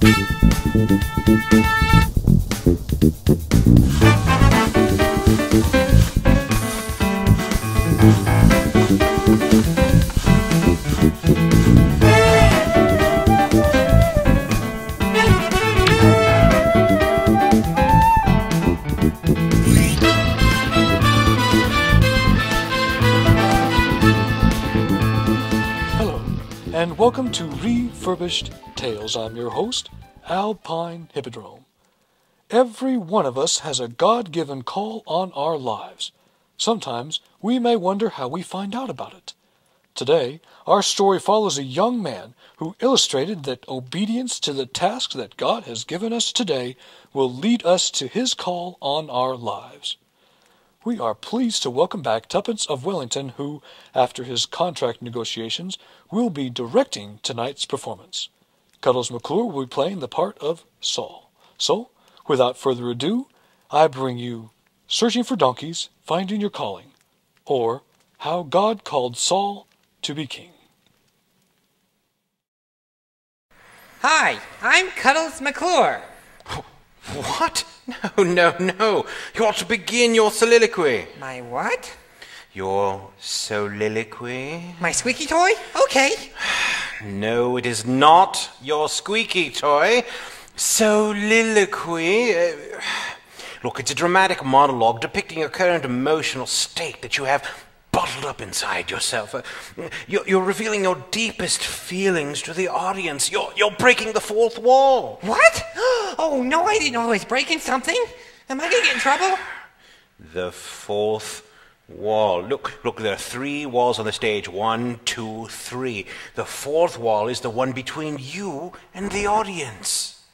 Thank welcome to Refurbished Tails. I'm your host, Alpine Hippodrome. Every one of us has a God given call on our lives. Sometimes we may wonder how we find out about it. Today, our story follows a young man who illustrated that obedience to the task that God has given us today will lead us to his call on our lives. We are pleased to welcome back Tuppence of Wellington, who, after his contract negotiations, will be directing tonight's performance. Cuddles McClure will be playing the part of Saul. So, without further ado, I bring you Searching for Donkeys, Finding Your Calling, or How God Called Saul to be King. Hi, I'm Cuddles McClure. What? No, no, no. You ought to begin your soliloquy. My what? Your soliloquy? My squeaky toy? Okay. No, it is not your squeaky toy. Soliloquy. uh, Look, it's a dramatic monologue depicting a current emotional state that you have bottled up inside yourself. Uh, You're, you're revealing your deepest feelings to the audience. You're, you're breaking the fourth wall. What? Oh, no, I didn't know I was breaking something. Am I gonna get in trouble? The fourth wall. Look, look, there are three walls on the stage. One, two, three. The fourth wall is the one between you and the audience.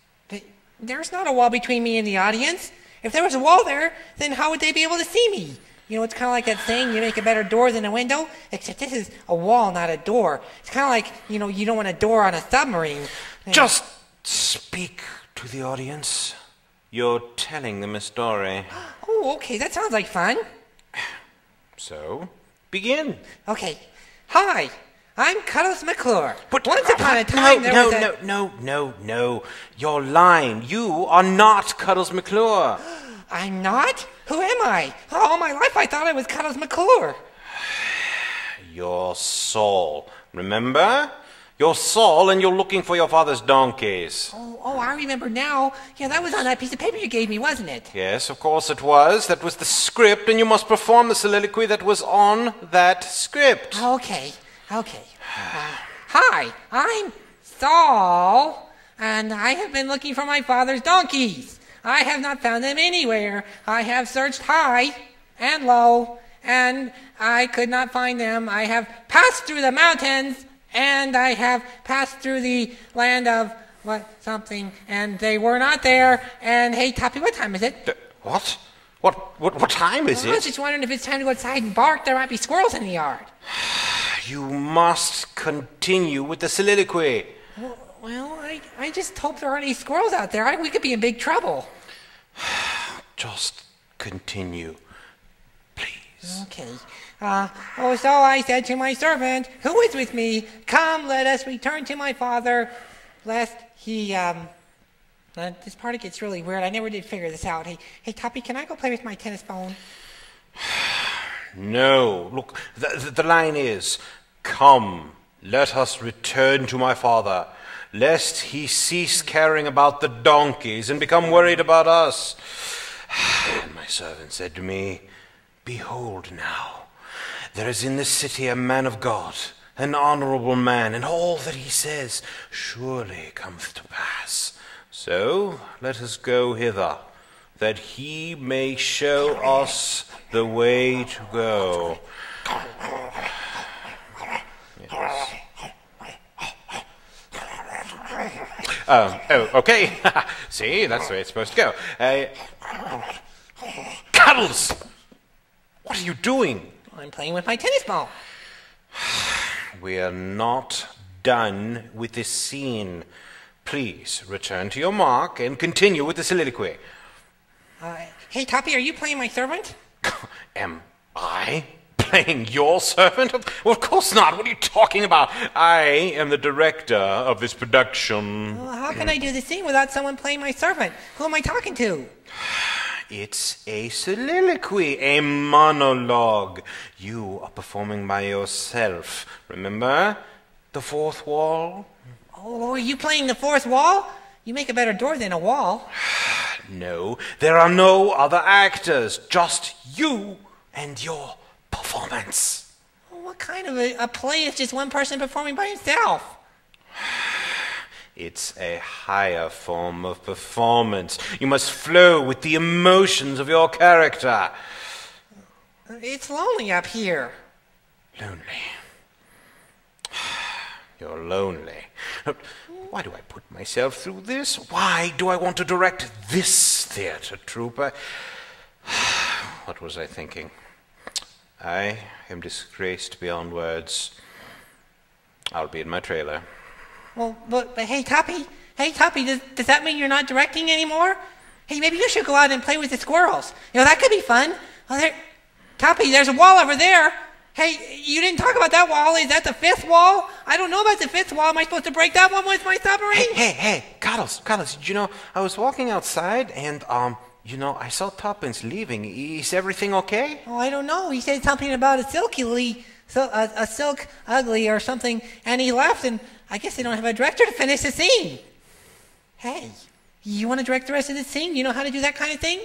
There's not a wall between me and the audience. If there was a wall there, then how would they be able to see me? You know, it's kind of like that saying, you make a better door than a window, except this is a wall, not a door. It's kind of like, you know, you don't want a door on a submarine. Just speak to the audience. You're telling them a story. Oh, okay, that sounds like fun. So, begin. Okay. Hi, I'm Cuddles McClure. But once upon a no, time, there no, was a... no, no, no, no. You're lying. You are not Cuddles McClure. I'm not? Who am I? All my life I thought I was Carlos McClure. Your Saul. Remember? Your Saul, and you're looking for your father's donkeys. Oh, oh, I remember now. Yeah, that was on that piece of paper you gave me, wasn't it? Yes, of course it was. That was the script, and you must perform the soliloquy that was on that script. Okay, okay. Uh, hi, I'm Saul, and I have been looking for my father's donkeys. I have not found them anywhere. I have searched high and low, and I could not find them. I have passed through the mountains, and I have passed through the land of what something, and they were not there. And hey, Toppy, what time is it? What? What, what? what time is it? I was just wondering if it's time to go outside and bark. There might be squirrels in the yard. You must continue with the soliloquy. Well, I, I just hope there aren't any squirrels out there. I, we could be in big trouble. Just continue, please. Okay. Uh, oh, so I said to my servant, who is with me, come, let us return to my father, lest he, um, uh, this part gets really weird. I never did figure this out. Hey, hey, Toppy, can I go play with my tennis bone? No. Look, the, the, the line is Come, let us return to my father, lest he cease caring about the donkeys and become worried about us. And my servant said to me, Behold now, there is in this city a man of God, an honorable man, and all that he says surely cometh to pass. So let us go hither, that he may show us the way to go. Um, oh, okay. See, that's the way it's supposed to go. Uh, Cuddles! What are you doing? I'm playing with my tennis ball. We are not done with this scene. Please return to your mark and continue with the soliloquy. Uh, hey, Toppy, are you playing my servant? Am I playing your servant? Well, of course not. What are you talking about? I am the director of this production. Well, how can I do the scene without someone playing my servant? Who am I talking to? It's a soliloquy, a monologue. You are performing by yourself. Remember? The fourth wall? Oh, are you playing the fourth wall? You make a better door than a wall. No, there are no other actors, just you and your performance. What kind of a, a play is just one person performing by himself? It's a higher form of performance. You must flow with the emotions of your character. It's lonely up here. Lonely. You're lonely. Why do I put myself through this? Why do I want to direct this theater troupe? What was I thinking? I am disgraced beyond words. I'll be in my trailer. Well, but, but hey, Tuppy. Hey, Tuppy, does, does that mean you're not directing anymore? Hey, maybe you should go out and play with the squirrels. You know, that could be fun. Oh, there, Tuppy, there's a wall over there. Hey, you didn't talk about that wall. Is that the fifth wall? I don't know about the fifth wall. Am I supposed to break that one with my submarine? Hey, hey, hey, Carlos, Carlos, you know, I was walking outside and, um, you know, I saw Tuppence leaving. Is everything okay? Oh, I don't know. He said something about a silky, so, a, a silk ugly or something, and he left, and I guess they don't have a director to finish the scene. Hey, you want to direct the rest of the scene? You know how to do that kind of thing?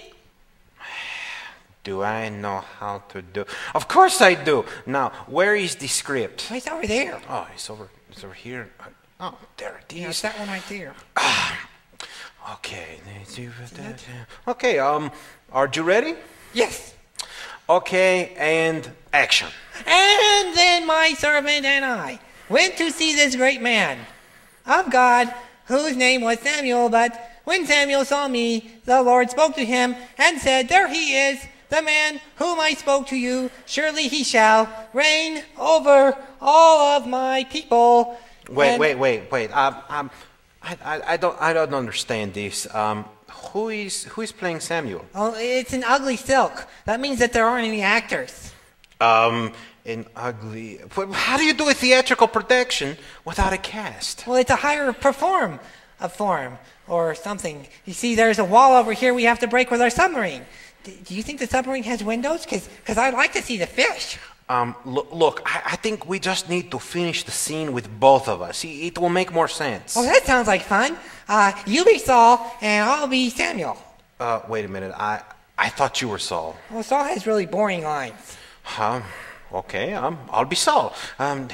Do I know how to do? Of course I do. Now, where is the script? It's over there. Oh, it's over. It's over here. Oh, there it Yeah, it's is. that one right there. Okay. Okay. Um, are you ready? Yes. Okay, and action. And then my servant and I went to see this great man of God, whose name was Samuel. But when Samuel saw me, the Lord spoke to him and said, There he is, the man whom I spoke to you. Surely he shall reign over all of my people. Wait, And- wait, wait, wait. Um, um, I, I, I don't, I don't understand this. Um, who is, who is playing Samuel? Oh, it's an ugly silk. That means that there aren't any actors. Um, an ugly. How do you do a theatrical production without a cast? Well, it's a higher perform a form or something. You see, there's a wall over here we have to break with our submarine. Do you think the submarine has windows? Because I'd like to see the fish. Um, look, look I, I think we just need to finish the scene with both of us. It, it will make more sense. Oh, that sounds like fun. Uh, you be Saul, and I'll be Samuel. Uh, wait a minute. I, I thought you were Saul. Well, Saul has really boring lines. Um, okay, um, I'll be Saul. Um,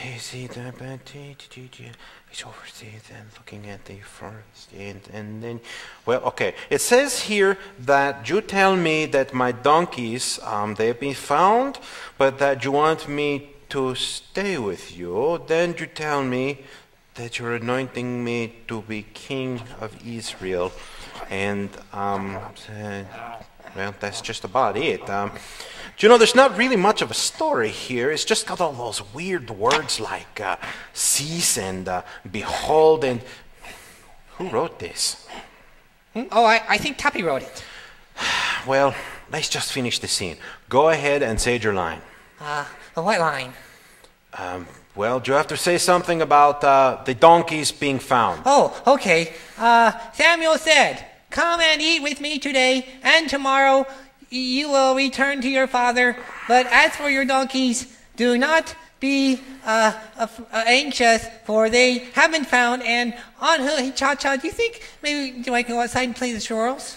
it's over there, looking at the forest, and, and then, well, okay. It says here that you tell me that my donkeys, um, they've been found, but that you want me to stay with you. Then you tell me that you're anointing me to be king of Israel, and um, uh, well, that's just about it. Um, do you know, there's not really much of a story here. It's just got all those weird words like uh, cease and uh, behold and. Who wrote this? Oh, I, I think Tuppy wrote it. Well, let's just finish the scene. Go ahead and say your line. Uh, the white line. Um, well, do you have to say something about uh, the donkeys being found? Oh, okay. Uh, Samuel said, Come and eat with me today, and tomorrow you will return to your father. But as for your donkeys, do not be uh, uh, anxious, for they have been found. And on Cha Cha, do you think maybe do I go outside and play the squirrels?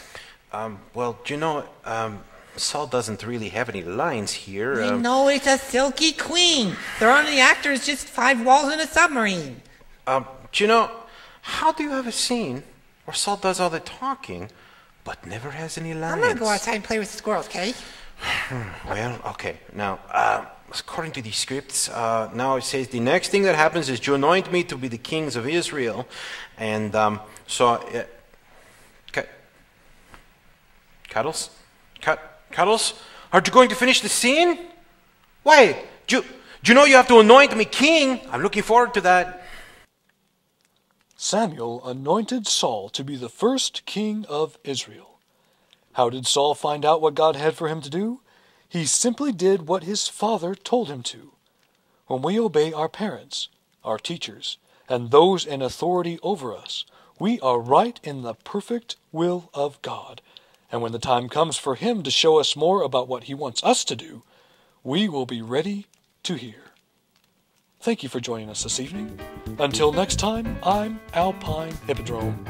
Um, well, do you know, um, Saul doesn't really have any lines here. Um, know it's a silky queen. There aren't any actors, just five walls and a submarine. um, do you know, how do you have a scene where Saul does all the talking, but never has any lines? I'm gonna go outside and play with the squirrels, okay? Well, okay. Now, uh, according to these scripts, uh, now it says the next thing that happens is you anoint me to be the kings of Israel, and um, so. Uh, Ca- Cuddles, Cut, Cuddles, aren't you going to finish the scene? Wait, do you, do you know you have to anoint me king? I'm looking forward to that. Samuel anointed Saul to be the first king of Israel. How did Saul find out what God had for him to do? He simply did what his father told him to. When we obey our parents, our teachers, and those in authority over us, we are right in the perfect will of God. And when the time comes for Him to show us more about what He wants us to do, we will be ready to hear. Thank you for joining us this evening. Until next time, I'm Alpine Hippodrome.